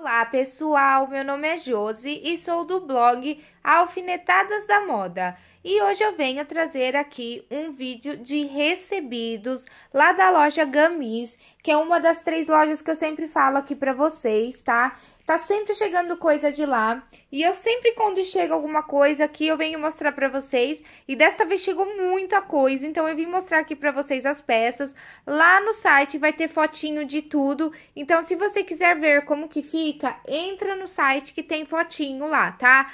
Olá pessoal, meu nome é Josi e sou do blog Alfinetadas da Moda. E hoje eu venho trazer aqui um vídeo de recebidos lá da loja Gamis, que é uma das três lojas que eu sempre falo aqui pra vocês, tá? Tá sempre chegando coisa de lá. E eu sempre, quando chega alguma coisa aqui, eu venho mostrar pra vocês. E desta vez chegou muita coisa, então eu vim mostrar aqui pra vocês as peças. Lá no site vai ter fotinho de tudo. Então, se você quiser ver como que fica, entra no site que tem fotinho lá, tá?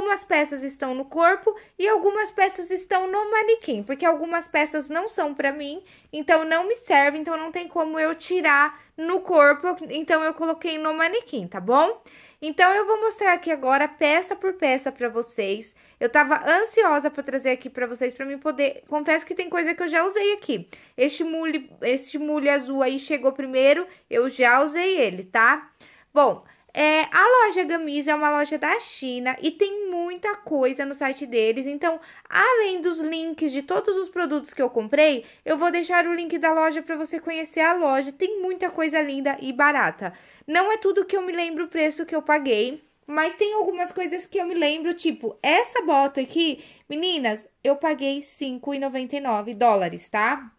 Algumas peças estão no corpo e algumas peças estão no manequim. Porque algumas peças não são pra mim, então não me servem, então não tem como eu tirar no corpo, então eu coloquei no manequim, tá bom? Então, eu vou mostrar aqui agora peça por peça pra vocês. Eu tava ansiosa pra trazer aqui pra vocês, pra mim poder... Confesso que tem coisa que eu já usei aqui. Este mule, este mule azul aí chegou primeiro, eu já usei ele, tá? Bom, é, a loja Gamis é uma loja da China e tem muita coisa no site deles. Então, além dos links de todos os produtos que eu comprei, eu vou deixar o link da loja para você conhecer a loja. Tem muita coisa linda e barata. Não é tudo que eu me lembro o preço que eu paguei, mas tem algumas coisas que eu me lembro, tipo, essa bota aqui, meninas, eu paguei 5,99 dólares, tá?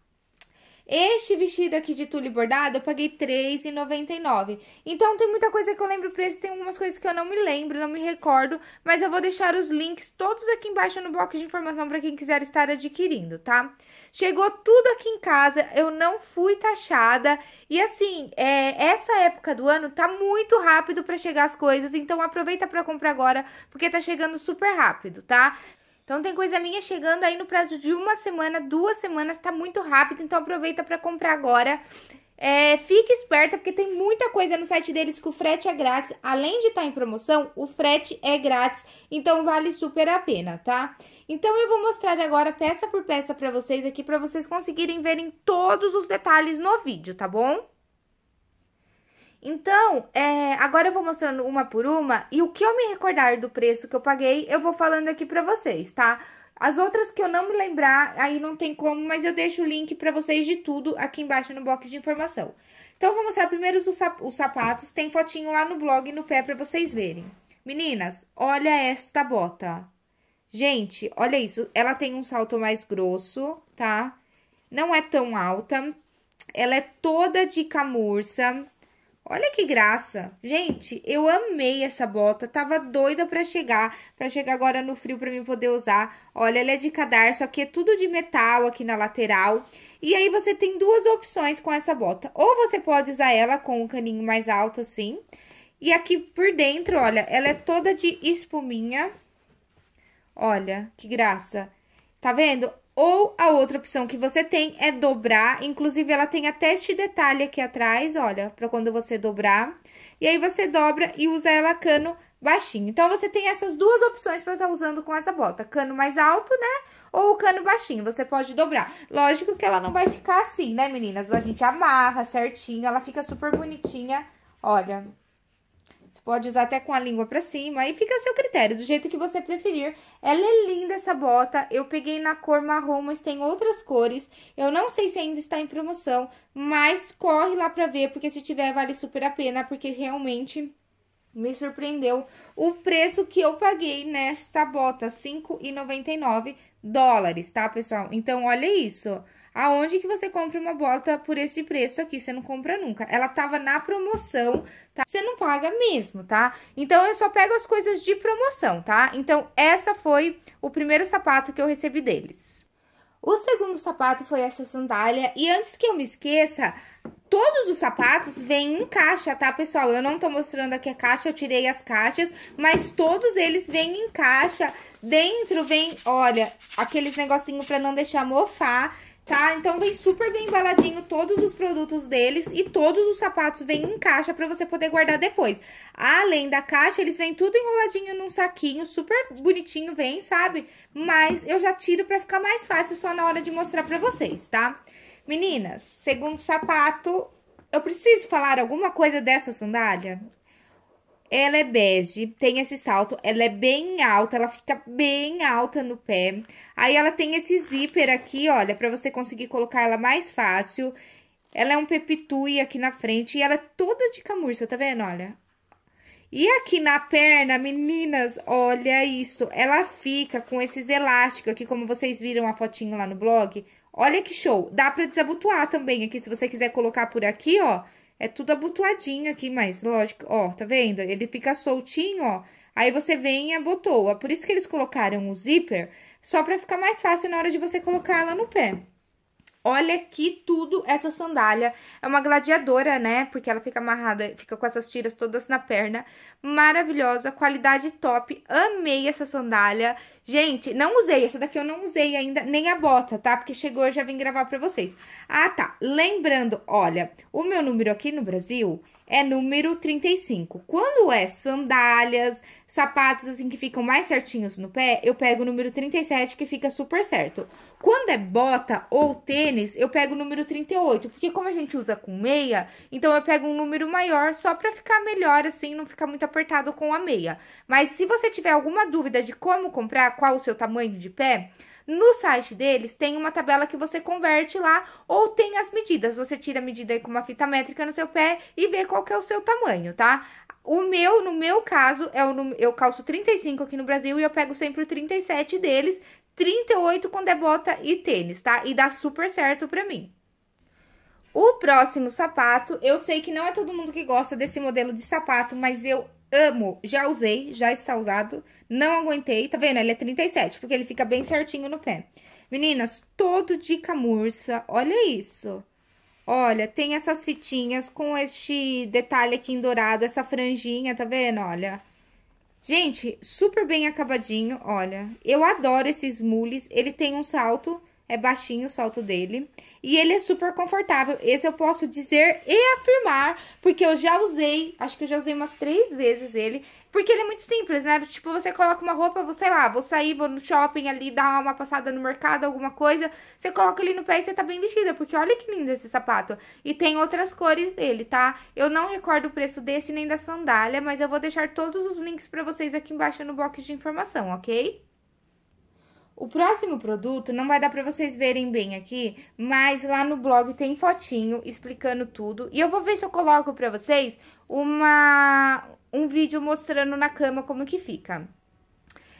Este vestido aqui de tule bordado, eu paguei R$3,99. Então, tem muita coisa que eu lembro o preço, tem algumas coisas que eu não me lembro, não me recordo, mas eu vou deixar os links todos aqui embaixo no box de informação para quem quiser estar adquirindo, tá? Chegou tudo aqui em casa, eu não fui taxada, e assim, é, essa época do ano tá muito rápido para chegar as coisas, então aproveita para comprar agora, porque tá chegando super rápido, tá? Então, tem coisa minha chegando aí no prazo de uma semana, duas semanas, tá muito rápido, então aproveita para comprar agora. É, fique esperta, porque tem muita coisa no site deles que o frete é grátis. Além de estar tá em promoção, o frete é grátis, então vale super a pena, tá? Então, eu vou mostrar agora peça por peça para vocês aqui, para vocês conseguirem verem todos os detalhes no vídeo, tá bom? Então, é, agora eu vou mostrando uma por uma e o que eu me recordar do preço que eu paguei, eu vou falando aqui pra vocês, tá? As outras que eu não me lembrar, aí não tem como, mas eu deixo o link pra vocês de tudo aqui embaixo no box de informação. Então, eu vou mostrar primeiro os, os sapatos, tem fotinho lá no blog no pé pra vocês verem. Meninas, olha esta bota. Gente, olha isso, ela tem um salto mais grosso, tá? Não é tão alta, ela é toda de camurça, Olha que graça. Gente, eu amei essa bota. Tava doida pra chegar. Pra chegar agora no frio pra mim poder usar. Olha, ela é de cadarço. Aqui é tudo de metal aqui na lateral. E aí, você tem duas opções com essa bota. Ou você pode usar ela com um caninho mais alto assim. E aqui por dentro, olha, ela é toda de espuminha. Olha, que graça. Tá vendo? Ou a outra opção que você tem é dobrar, inclusive ela tem até este detalhe aqui atrás, olha, para quando você dobrar. E aí você dobra e usa ela cano baixinho. Então, você tem essas duas opções para estar tá usando com essa bota, cano mais alto, né? Ou o cano baixinho, você pode dobrar. Lógico que ela não vai ficar assim, né, meninas? A gente amarra certinho, ela fica super bonitinha, olha, pode usar até com a língua pra cima, aí fica a seu critério, do jeito que você preferir. Ela é linda essa bota, eu peguei na cor marrom, mas tem outras cores. Eu não sei se ainda está em promoção, mas corre lá pra ver, porque se tiver vale super a pena, porque realmente me surpreendeu o preço que eu paguei nesta bota, R$ 5,99 dólares, tá, pessoal? Então, olha isso. Aonde que você compra uma bota por esse preço aqui? Você não compra nunca. Ela tava na promoção, tá? Você não paga mesmo, tá? Então, eu só pego as coisas de promoção, tá? Então, essa foi o primeiro sapato que eu recebi deles. O segundo sapato foi essa sandália. E antes que eu me esqueça, todos os sapatos vêm em caixa, tá, pessoal? Eu não tô mostrando aqui a caixa, eu tirei as caixas, mas todos eles vêm em caixa. Dentro vem, olha, aqueles negocinho pra não deixar mofar tá? Então, vem super bem embaladinho todos os produtos deles e todos os sapatos vêm em caixa pra você poder guardar depois. Além da caixa, eles vêm tudo enroladinho num saquinho, super bonitinho vem, sabe? Mas eu já tiro pra ficar mais fácil só na hora de mostrar pra vocês, tá? Meninas, segundo sapato, eu preciso falar alguma coisa dessa sandália? Ela é bege, tem esse salto, ela é bem alta, ela fica bem alta no pé. Aí, ela tem esse zíper aqui, olha, pra você conseguir colocar ela mais fácil. Ela é um pepitui aqui na frente e ela é toda de camurça, tá vendo? Olha, E aqui na perna, meninas, olha isso. Ela fica com esses elásticos aqui, como vocês viram a fotinho lá no blog. Olha que show. Dá pra desabotoar também aqui, se você quiser colocar por aqui, ó. É tudo abotoadinho aqui, mas lógico, ó, tá vendo? Ele fica soltinho, ó. Aí você vem e abotoa. Por isso que eles colocaram o zíper, só pra ficar mais fácil na hora de você colocar ela no pé. Olha que tudo essa sandália. É uma gladiadora, né? Porque ela fica amarrada, fica com essas tiras todas na perna. Maravilhosa, qualidade top. Amei essa sandália. Gente, não usei. Essa daqui eu não usei ainda, nem a bota, tá? Porque chegou, eu já vim gravar pra vocês. Ah, tá. Lembrando, olha, o meu número aqui no Brasil é número 35. Quando é sandálias, sapatos assim que ficam mais certinhos no pé, eu pego o número 37 que fica super certo. Quando é bota ou tênis, eu pego o número 38, porque como a gente usa com meia, então eu pego um número maior só pra ficar melhor assim, não ficar muito apertado com a meia. Mas se você tiver alguma dúvida de como comprar, qual o seu tamanho de pé, no site deles tem uma tabela que você converte lá ou tem as medidas. Você tira a medida aí com uma fita métrica no seu pé e vê qual que é o seu tamanho, tá? O meu, no meu caso, é o, eu calço 35 aqui no Brasil e eu pego sempre o 37 deles, 38 quando é bota e tênis, tá? E dá super certo pra mim. O próximo sapato, eu sei que não é todo mundo que gosta desse modelo de sapato, mas eu Amo, já usei, já está usado, não aguentei, tá vendo? Ele é 37, porque ele fica bem certinho no pé. Meninas, todo de camurça, olha isso. Olha, tem essas fitinhas com este detalhe aqui em dourado, essa franjinha, tá vendo? Olha. Gente, super bem acabadinho, olha. Eu adoro esses mules, ele tem um salto é baixinho o salto dele. E ele é super confortável. Esse eu posso dizer e afirmar, porque eu já usei, acho que eu já usei umas três vezes ele. Porque ele é muito simples, né? Tipo, você coloca uma roupa, você lá, vou sair, vou no shopping ali, dar uma passada no mercado, alguma coisa. Você coloca ele no pé e você tá bem vestida, porque olha que lindo esse sapato. E tem outras cores dele, tá? Eu não recordo o preço desse nem da sandália, mas eu vou deixar todos os links pra vocês aqui embaixo no box de informação, ok? O próximo produto não vai dar pra vocês verem bem aqui, mas lá no blog tem fotinho explicando tudo. E eu vou ver se eu coloco pra vocês uma, um vídeo mostrando na cama como que fica.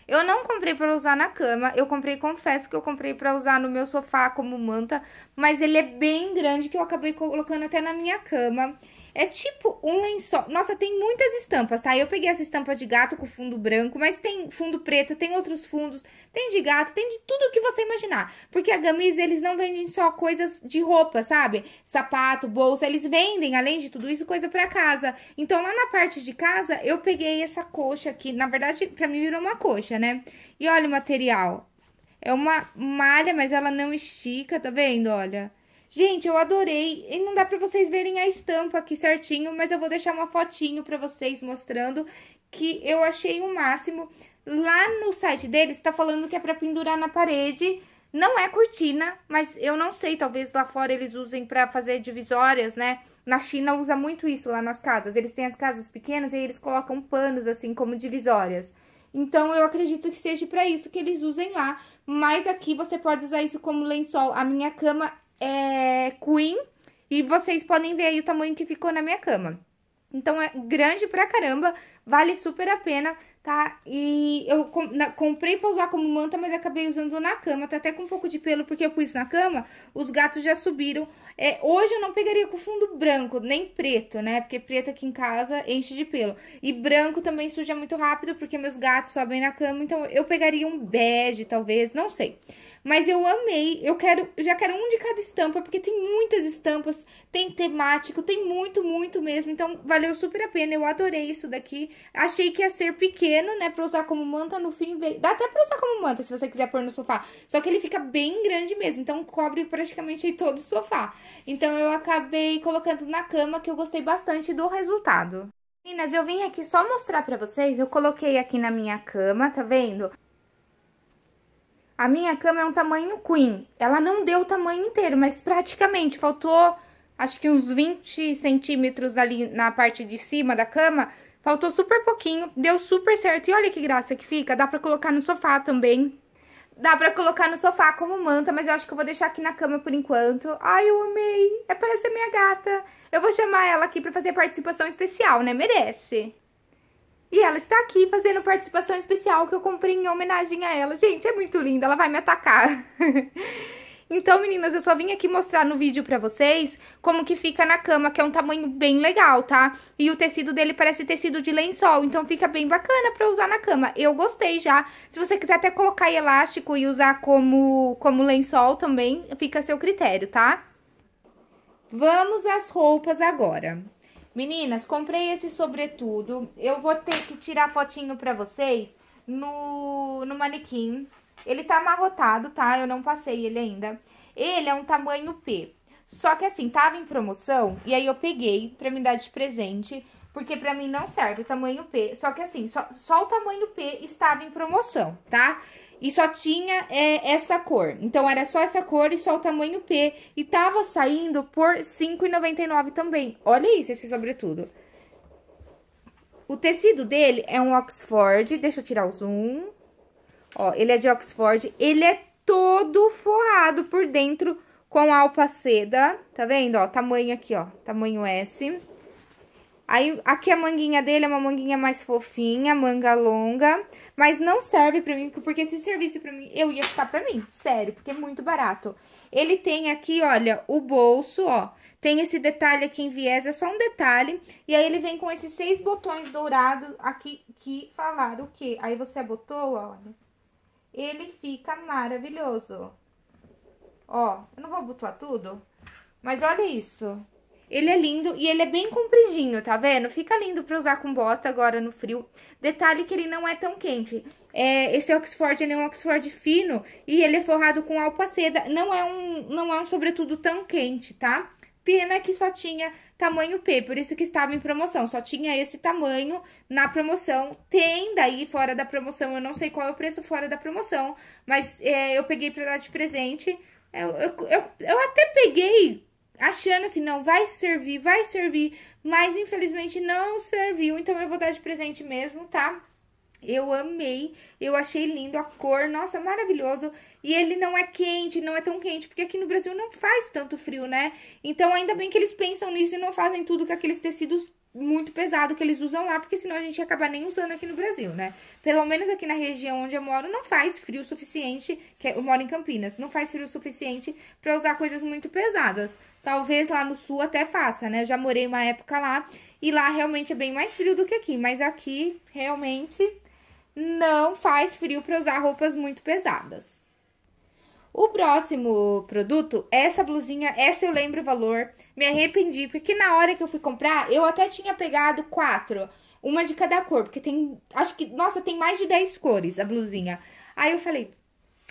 Eu não comprei para usar na cama, eu comprei, confesso que eu comprei para usar no meu sofá como manta, mas ele é bem grande que eu acabei colocando até na minha cama. É tipo um lençol. Nossa, tem muitas estampas, tá? Eu peguei essa estampa de gato com fundo branco, mas tem fundo preto, tem outros fundos, tem de gato, tem de tudo que você imaginar. Porque a Gamis, eles não vendem só coisas de roupa, sabe? Sapato, bolsa, eles vendem, além de tudo isso, coisa pra casa. Então, lá na parte de casa, eu peguei essa coxa aqui. Na verdade, pra mim virou uma coxa, né? E olha o material. É uma malha, mas ela não estica, tá vendo? Olha. Gente, eu adorei. E não dá pra vocês verem a estampa aqui certinho, mas eu vou deixar uma fotinho pra vocês mostrando que eu achei o máximo. Lá no site deles tá falando que é pra pendurar na parede. Não é cortina, mas eu não sei, talvez lá fora eles usem pra fazer divisórias, né? Na China usa muito isso lá nas casas. Eles têm as casas pequenas e eles colocam panos assim como divisórias. Então, eu acredito que seja para isso que eles usem lá. Mas aqui você pode usar isso como lençol. A minha cama é queen e vocês podem ver aí o tamanho que ficou na minha cama. Então, é grande pra caramba, vale super a pena, tá? E eu comprei pra usar como manta, mas acabei usando na cama, tá até com um pouco de pelo, porque eu pus na cama, os gatos já subiram. É, hoje eu não pegaria com fundo branco, nem preto, né? Porque preto aqui em casa enche de pelo. E branco também suja muito rápido, porque meus gatos sobem na cama, então eu pegaria um bege, talvez, não sei. Mas eu amei, eu quero, já quero um de cada estampa, porque tem muitas estampas, tem temático, tem muito, muito mesmo. Então, valeu super a pena, eu adorei isso daqui. Achei que ia ser pequeno, né, pra usar como manta, no fim. Dá até pra usar como manta, se você quiser pôr no sofá. Só que ele fica bem grande mesmo, então cobre praticamente todo o sofá. Então, eu acabei colocando na cama, que eu gostei bastante do resultado. Meninas, eu vim aqui só mostrar pra vocês, eu coloquei aqui na minha cama, tá vendo? A minha cama é um tamanho queen. Ela não deu o tamanho inteiro, mas praticamente faltou, acho que uns 20 centímetros ali na parte de cima da cama. Faltou super pouquinho, deu super certo. E olha que graça que fica, dá pra colocar no sofá também. Dá pra colocar no sofá como manta, mas eu acho que eu vou deixar aqui na cama por enquanto. Ai, eu amei. É para ser minha gata. Eu vou chamar ela aqui pra fazer participação especial, né? Merece. E ela está aqui fazendo participação especial que eu comprei em homenagem a ela. Gente, é muito linda, ela vai me atacar. Então, meninas, eu só vim aqui mostrar no vídeo pra vocês como que fica na cama, que é um tamanho bem legal, tá? E o tecido dele parece tecido de lençol, então fica bem bacana pra usar na cama. Eu gostei já. Se você quiser até colocar elástico e usar como, como lençol também, fica a seu critério, tá? Vamos às roupas agora. Meninas, comprei esse sobretudo. Eu vou ter que tirar fotinho pra vocês no, no manequim. Ele tá amarrotado, tá? Eu não passei ele ainda. Ele é um tamanho P. Só que assim, tava em promoção, e aí eu peguei pra me dar de presente, porque pra mim não serve o tamanho P. Só que assim, só, só o tamanho P estava em promoção, tá? E só tinha é, essa cor. Então, era só essa cor e só o tamanho P. E tava saindo por R$ 5,99 também. Olha isso, esse sobretudo. O tecido dele é um Oxford. Deixa eu tirar o zoom. Ó, ele é de Oxford, ele é todo forrado por dentro com alpa seda, tá vendo? Ó, tamanho aqui, ó, tamanho S. Aí, aqui a manguinha dele é uma manguinha mais fofinha, manga longa, mas não serve pra mim, porque se servisse pra mim, eu ia ficar pra mim, sério, porque é muito barato. Ele tem aqui, olha, o bolso, ó, tem esse detalhe aqui em viés, é só um detalhe, e aí ele vem com esses seis botões dourados aqui, que falaram o quê? Aí você abotou, olha, ele fica maravilhoso. Ó, eu não vou abotoar tudo, mas olha isso. Ele é lindo e ele é bem compridinho, tá vendo? Fica lindo pra usar com bota agora no frio. Detalhe que ele não é tão quente. É, esse Oxford, ele é um Oxford fino e ele é forrado com alpaceda. Não é um, não é um sobretudo tão quente, tá? Pena que só tinha tamanho P, por isso que estava em promoção. Só tinha esse tamanho na promoção. Tem daí fora da promoção, eu não sei qual é o preço fora da promoção, mas é, eu peguei pra dar de presente. Eu, eu, eu, eu até peguei achando assim, não, vai servir, vai servir, mas infelizmente não serviu, então eu vou dar de presente mesmo, tá? Eu amei, eu achei lindo a cor, nossa, maravilhoso. E ele não é quente, não é tão quente, porque aqui no Brasil não faz tanto frio, né? Então ainda bem que eles pensam nisso e não fazem tudo com aqueles tecidos muito pesado que eles usam lá, porque senão a gente ia acabar nem usando aqui no Brasil, né? Pelo menos aqui na região onde eu moro não faz frio suficiente, que eu moro em Campinas, não faz frio suficiente para usar coisas muito pesadas. Talvez lá no sul até faça, né? Eu já morei uma época lá e lá realmente é bem mais frio do que aqui, mas aqui realmente não faz frio para usar roupas muito pesadas. O próximo produto, essa blusinha, essa eu lembro o valor, me arrependi, porque na hora que eu fui comprar, eu até tinha pegado quatro, uma de cada cor, porque tem, acho que, nossa, tem mais de 10 cores a blusinha. Aí eu falei,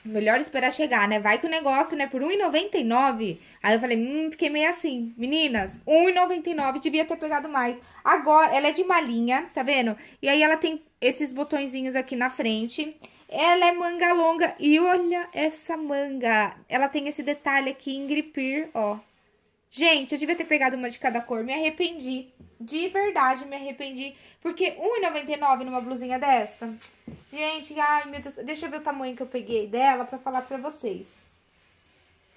melhor esperar chegar, né? Vai que o negócio, né, por R$1,99. Aí eu falei, hum, fiquei meio assim. Meninas, R$1,99, devia ter pegado mais. Agora, ela é de malinha, tá vendo? E aí ela tem esses botõezinhos aqui na frente. Ela é manga longa e olha essa manga. Ela tem esse detalhe aqui em gripir, ó. Gente, eu devia ter pegado uma de cada cor. Me arrependi. De verdade, me arrependi. Porque R$1,99 numa blusinha dessa. Gente, ai meu Deus. Deixa eu ver o tamanho que eu peguei dela pra falar pra vocês.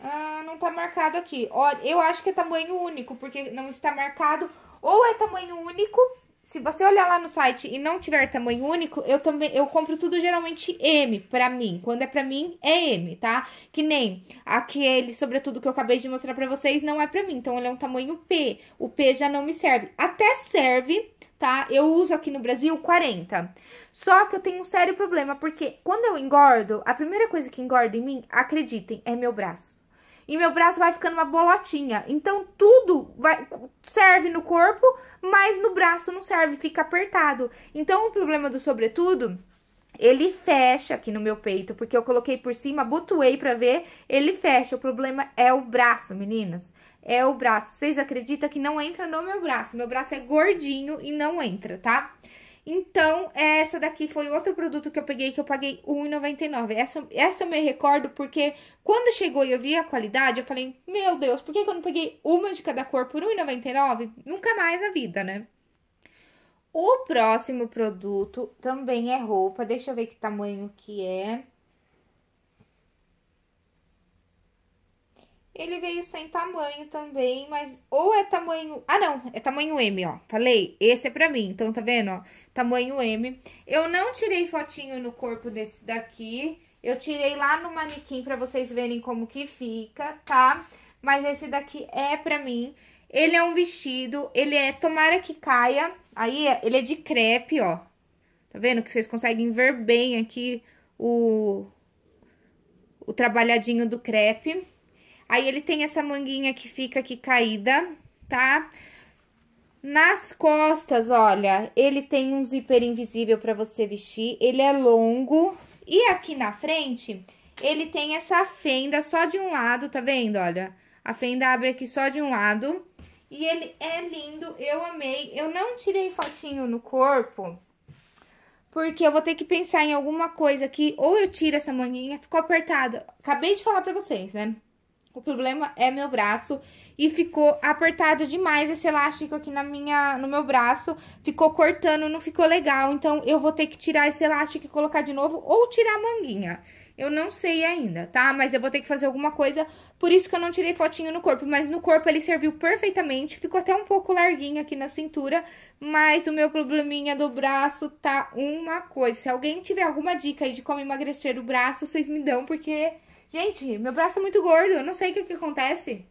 Ah, não tá marcado aqui. Olha, eu acho que é tamanho único, porque não está marcado. Ou é tamanho único se você olhar lá no site e não tiver tamanho único, eu também eu compro tudo geralmente M pra mim. Quando é pra mim, é M, tá? Que nem aquele, sobretudo, que eu acabei de mostrar pra vocês, não é pra mim. Então, ele é um tamanho P. O P já não me serve. Até serve, tá? Eu uso aqui no Brasil 40. Só que eu tenho um sério problema, porque quando eu engordo, a primeira coisa que engorda em mim, acreditem, é meu braço e meu braço vai ficando uma bolotinha. Então, tudo vai serve no corpo, mas no braço não serve, fica apertado. Então, o problema do sobretudo, ele fecha aqui no meu peito, porque eu coloquei por cima, butuei pra ver, ele fecha. O problema é o braço, meninas. É o braço. Vocês acreditam que não entra no meu braço? Meu braço é gordinho e não entra, tá? Então, essa daqui foi outro produto que eu peguei, que eu paguei R$1,99. Essa, essa eu me recordo porque quando chegou e eu vi a qualidade, eu falei, meu Deus, por que, que eu não peguei uma de cada cor por R$1,99? Nunca mais na vida, né? O próximo produto também é roupa. Deixa eu ver que tamanho que é. Ele veio sem tamanho também, mas ou é tamanho... Ah, não, é tamanho M, ó. Falei, esse é pra mim, então tá vendo, ó? Tamanho M. Eu não tirei fotinho no corpo desse daqui. Eu tirei lá no manequim pra vocês verem como que fica, tá? Mas esse daqui é pra mim. Ele é um vestido, ele é... Tomara que caia. Aí, ele é de crepe, ó. Tá vendo? Que vocês conseguem ver bem aqui o... O trabalhadinho do crepe. Aí, ele tem essa manguinha que fica aqui caída, tá? Nas costas, olha, ele tem um zíper invisível pra você vestir. Ele é longo. E aqui na frente, ele tem essa fenda só de um lado, tá vendo? Olha, a fenda abre aqui só de um lado. E ele é lindo, eu amei. Eu não tirei fotinho no corpo, porque eu vou ter que pensar em alguma coisa que ou eu tiro essa manguinha, ficou apertada. Acabei de falar pra vocês, né? O problema é meu braço e ficou apertado demais esse elástico aqui na minha, no meu braço. Ficou cortando, não ficou legal. Então, eu vou ter que tirar esse elástico e colocar de novo ou tirar a manguinha. Eu não sei ainda, tá? Mas eu vou ter que fazer alguma coisa, por isso que eu não tirei fotinho no corpo. Mas no corpo ele serviu perfeitamente, ficou até um pouco larguinho aqui na cintura. Mas o meu probleminha do braço tá uma coisa. Se alguém tiver alguma dica aí de como emagrecer o braço, vocês me dão, porque Gente, meu braço é muito gordo, eu não sei o que, que acontece.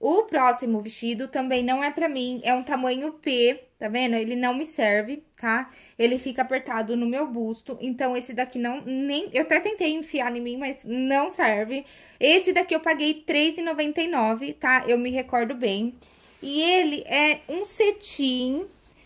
O próximo vestido também não é pra mim, é um tamanho P, tá vendo? Ele não me serve, tá? Ele fica apertado no meu busto, então esse daqui não, nem... Eu até tentei enfiar em mim, mas não serve. Esse daqui eu paguei R$3,99, tá? Eu me recordo bem. E ele é um cetim,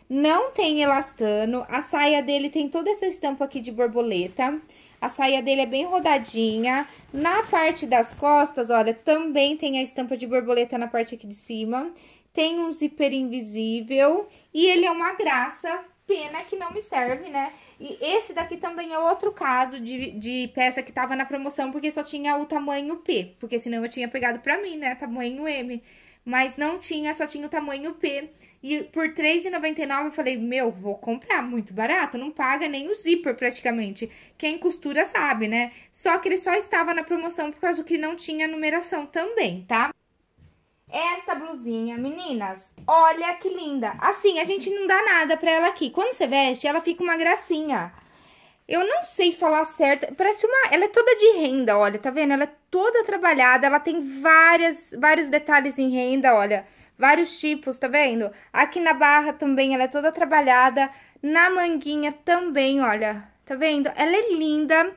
não tem elastano, a saia dele tem toda essa estampa aqui de borboleta. A saia dele é bem rodadinha. Na parte das costas, olha, também tem a estampa de borboleta na parte aqui de cima. Tem um zíper invisível. E ele é uma graça. Pena que não me serve, né? E esse daqui também é outro caso de, de peça que tava na promoção, porque só tinha o tamanho P. Porque senão eu tinha pegado pra mim, né? Tamanho M. Mas não tinha, só tinha o tamanho P. E por R$3,99 eu falei, meu, vou comprar, muito barato, não paga nem o zíper praticamente. Quem costura sabe, né? Só que ele só estava na promoção por causa que não tinha numeração também, tá? Essa blusinha, meninas, olha que linda. Assim, a gente não dá nada pra ela aqui. Quando você veste, ela fica uma gracinha. Eu não sei falar certo, parece uma... Ela é toda de renda, olha, tá vendo? Ela é toda trabalhada, ela tem várias, vários detalhes em renda, olha vários tipos, tá vendo? Aqui na barra também ela é toda trabalhada, na manguinha também, olha, tá vendo? Ela é linda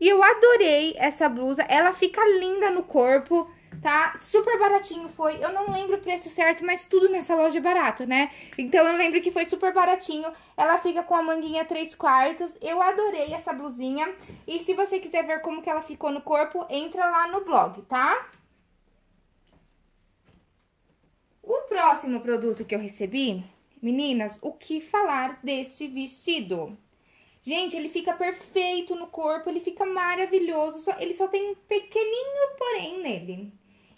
e eu adorei essa blusa, ela fica linda no corpo, tá? Super baratinho foi, eu não lembro o preço certo, mas tudo nessa loja é barato, né? Então eu lembro que foi super baratinho, ela fica com a manguinha 3 quartos, eu adorei essa blusinha. E se você quiser ver como que ela ficou no corpo, entra lá no blog, tá? O próximo produto que eu recebi, meninas, o que falar deste vestido? Gente, ele fica perfeito no corpo, ele fica maravilhoso, só, ele só tem um pequenininho porém nele.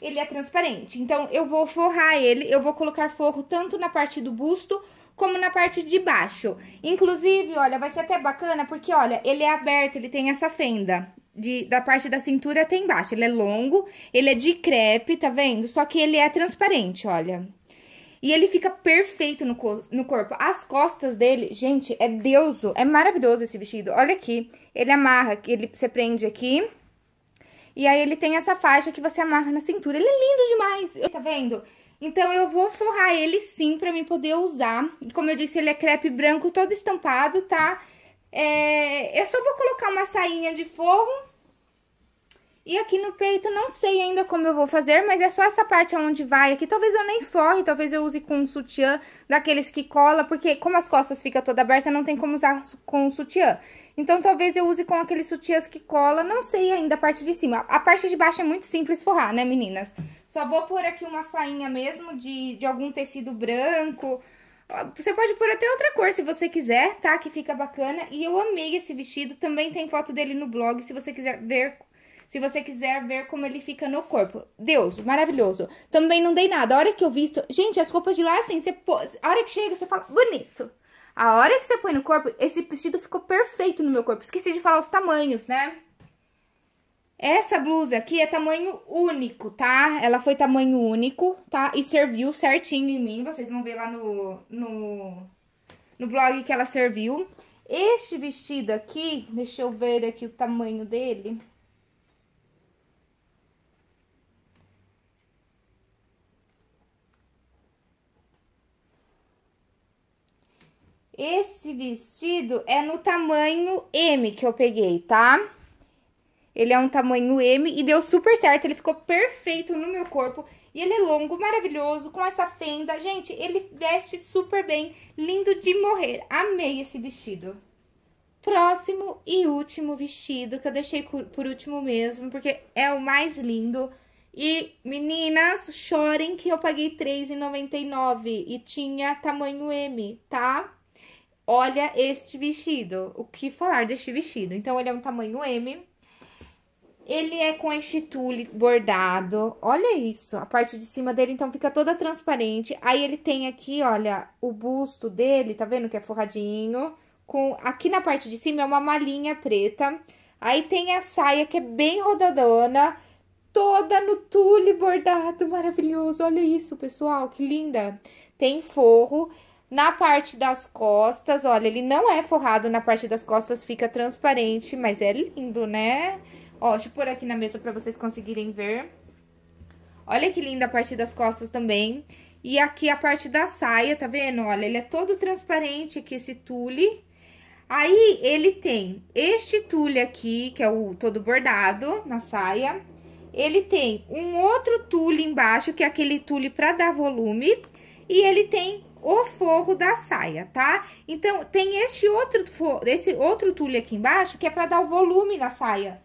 Ele é transparente, então eu vou forrar ele, eu vou colocar forro tanto na parte do busto como na parte de baixo. Inclusive, olha, vai ser até bacana porque, olha, ele é aberto, ele tem essa fenda. De, da parte da cintura até embaixo. Ele é longo, ele é de crepe, tá vendo? Só que ele é transparente, olha. E ele fica perfeito no, no corpo. As costas dele, gente, é deuso. É maravilhoso esse vestido. Olha aqui. Ele amarra, ele, você prende aqui. E aí ele tem essa faixa que você amarra na cintura. Ele é lindo demais. Tá vendo? Então, eu vou forrar ele sim pra mim poder usar. Como eu disse, ele é crepe branco todo estampado, tá? É... Eu só vou colocar uma sainha de forro. E aqui no peito, não sei ainda como eu vou fazer, mas é só essa parte onde vai aqui. Talvez eu nem forre, talvez eu use com um sutiã daqueles que cola, porque como as costas ficam toda aberta, não tem como usar com um sutiã. Então, talvez eu use com aqueles sutiãs que cola, não sei ainda a parte de cima. A parte de baixo é muito simples forrar, né, meninas? Só vou pôr aqui uma sainha mesmo de, de algum tecido branco. Você pode pôr até outra cor se você quiser, tá? Que fica bacana. E eu amei esse vestido, também tem foto dele no blog, se você quiser ver... Se você quiser ver como ele fica no corpo. Deus, maravilhoso. Também não dei nada. A hora que eu visto... Gente, as roupas de lá, assim, você a hora que chega, você fala, bonito. A hora que você põe no corpo, esse vestido ficou perfeito no meu corpo. Esqueci de falar os tamanhos, né? Essa blusa aqui é tamanho único, tá? Ela foi tamanho único, tá? E serviu certinho em mim. Vocês vão ver lá no, no, no blog que ela serviu. Este vestido aqui, deixa eu ver aqui o tamanho dele. Esse vestido é no tamanho M que eu peguei, tá? Ele é um tamanho M e deu super certo, ele ficou perfeito no meu corpo. E ele é longo, maravilhoso, com essa fenda. Gente, ele veste super bem, lindo de morrer. Amei esse vestido. Próximo e último vestido, que eu deixei por último mesmo, porque é o mais lindo. E, meninas, chorem que eu paguei R$3,99 e tinha tamanho M, tá? Olha este vestido. O que falar deste vestido? Então, ele é um tamanho M. Ele é com este tule bordado. Olha isso. A parte de cima dele, então, fica toda transparente. Aí, ele tem aqui, olha, o busto dele, tá vendo que é forradinho? Com, aqui na parte de cima é uma malinha preta. Aí, tem a saia que é bem rodadona. Toda no tule bordado. Maravilhoso. Olha isso, pessoal. Que linda. Tem forro. Na parte das costas, olha, ele não é forrado na parte das costas, fica transparente, mas é lindo, né? Ó, deixa eu pôr aqui na mesa pra vocês conseguirem ver. Olha que linda a parte das costas também. E aqui a parte da saia, tá vendo? Olha, ele é todo transparente aqui, esse tule. Aí, ele tem este tule aqui, que é o todo bordado na saia. Ele tem um outro tule embaixo, que é aquele tule pra dar volume. E ele tem o forro da saia, tá? Então, tem esse outro, esse outro tule aqui embaixo, que é pra dar o volume na saia.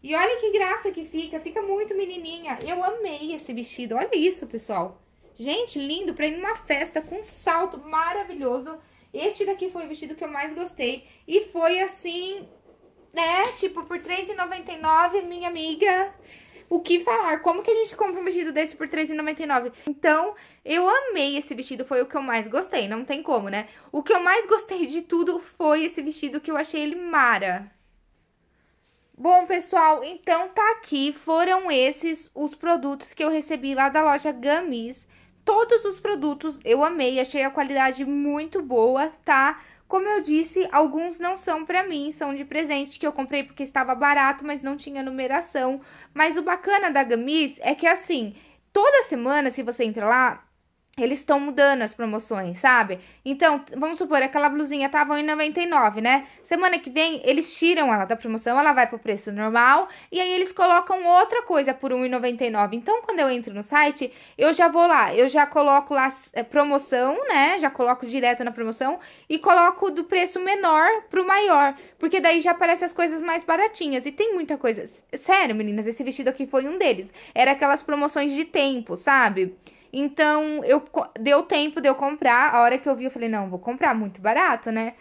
E olha que graça que fica, fica muito menininha. Eu amei esse vestido, olha isso, pessoal. Gente, lindo, pra ir numa festa com salto maravilhoso. Este daqui foi o vestido que eu mais gostei. E foi assim, né, tipo, por R$3,99, minha amiga o que falar. Como que a gente compra um vestido desse por R$3,99? Então, eu amei esse vestido, foi o que eu mais gostei, não tem como, né? O que eu mais gostei de tudo foi esse vestido que eu achei ele mara. Bom, pessoal, então tá aqui, foram esses os produtos que eu recebi lá da loja Gamis. Todos os produtos eu amei, achei a qualidade muito boa, tá? Como eu disse, alguns não são pra mim, são de presente que eu comprei porque estava barato, mas não tinha numeração. Mas o bacana da Gamis é que assim, toda semana, se você entra lá, eles estão mudando as promoções, sabe? Então, vamos supor, aquela blusinha tava em 99, né? Semana que vem, eles tiram ela da promoção, ela vai pro preço normal, e aí eles colocam outra coisa por 1,99. Então, quando eu entro no site, eu já vou lá, eu já coloco lá é, promoção, né? Já coloco direto na promoção e coloco do preço menor pro maior, porque daí já aparece as coisas mais baratinhas. E tem muita coisa. Sério, meninas, esse vestido aqui foi um deles. Era aquelas promoções de tempo, sabe? Então, eu deu tempo de eu comprar. A hora que eu vi, eu falei, não, vou comprar muito barato, né?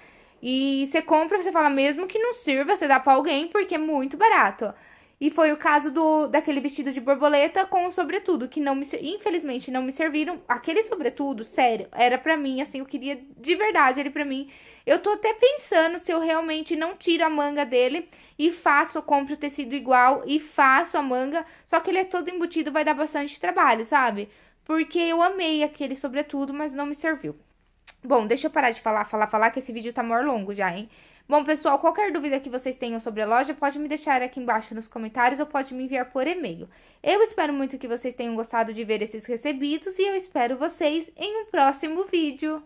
E você compra, você fala, mesmo que não sirva, você dá pra alguém, porque é muito barato. E foi o caso do daquele vestido de borboleta com o sobretudo, que não me, infelizmente não me serviram. Aquele sobretudo, sério, era pra mim, assim, eu queria de verdade ele pra mim. Eu tô até pensando se eu realmente não tiro a manga dele e faço, compro o tecido igual e faço a manga, só que ele é todo embutido, vai dar bastante trabalho, sabe? Porque eu amei aquele sobretudo, mas não me serviu. Bom, deixa eu parar de falar, falar, falar, que esse vídeo tá maior longo já, hein? Bom, pessoal, qualquer dúvida que vocês tenham sobre a loja, pode me deixar aqui embaixo nos comentários ou pode me enviar por e-mail. Eu espero muito que vocês tenham gostado de ver esses recebidos e eu espero vocês em um próximo vídeo.